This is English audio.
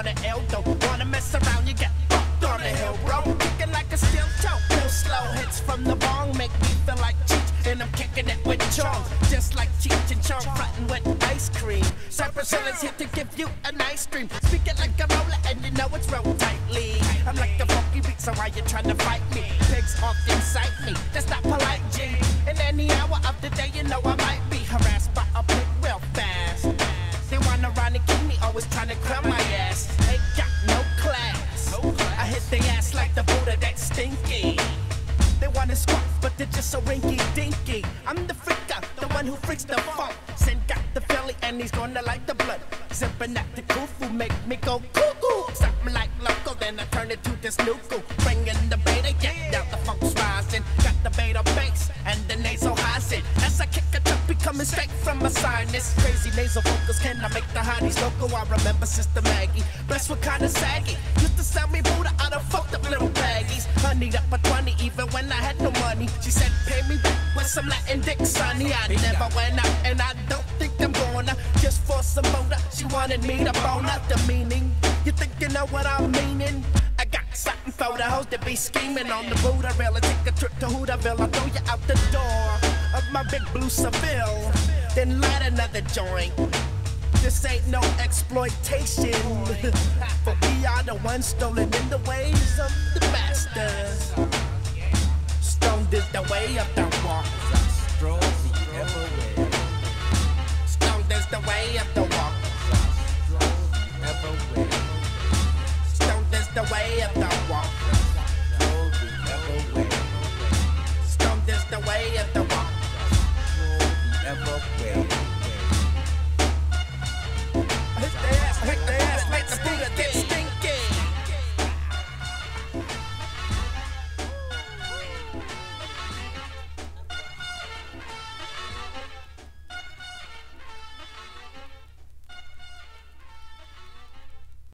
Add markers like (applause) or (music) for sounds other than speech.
on the elbow. Wanna mess around, you get fucked on the hill, bro. Kicking like a steel toe. Real slow hits from the bong make me feel like Cheech, and I'm kicking it with Chong. Just like Cheech and Chong, frontin' with ice cream. Cypress Hill is here to give you an ice cream. Speak it like a roller, and you know it's rolled tightly. I'm like a funky beat, so why you trying to fight me? Pigs off inside me, that's not polite, G. In any hour of the day, you know I my ass. Got no class. I hit their ass like the Buddha that's stinky. They wanna squat, but they're just so rinky dinky. I'm the freaker, the one who freaks the funk. Sen got the Philly and he's gonna like the blood. Zipping at the kufu make me go cuckoo. Something like local, then I turn it to this nuku. Bringing the coming straight from my sinus. Crazy nasal vocals, can I make the hotties local? I remember Sister Maggie, breasts were kinda saggy. Used to sell me Buddha out of fucked up little baggies. Honeyed up a 20 even when I had no money. She said, pay me back with some Latin dick, sonny. I never went out and I don't think I'm gonna. Just for some motor, she wanted me to bone out the meaning. You think you know what I'm meaning? I got something for the hoes that be scheming on the Buddha rail. I take a trip to Hooterville. I throw you out the door of my big blue Seville. Then light another joint. This ain't no exploitation. (laughs) For we are the ones stolen in the ways of the masters. Stoned is the way of the walk. Stoned is the way of the walk. Stoned is the way of the walk.